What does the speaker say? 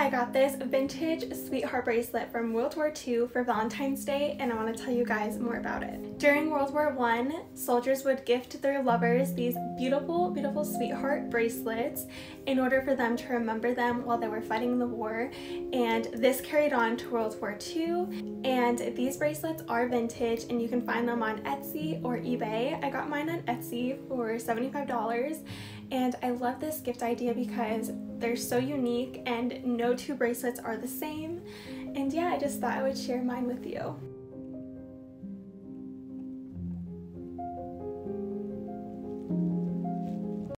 I got this vintage sweetheart bracelet from World War II for Valentine's Day and I want to tell you guys more about it. During World War I, soldiers would gift their lovers these beautiful, beautiful sweetheart bracelets in order for them to remember them while they were fighting the war and this carried on to World War II and these bracelets are vintage and you can find them on Etsy or eBay. I got mine on Etsy for $75 and I love this gift idea because they're so unique and no two bracelets are the same. And yeah, I just thought I would share mine with you.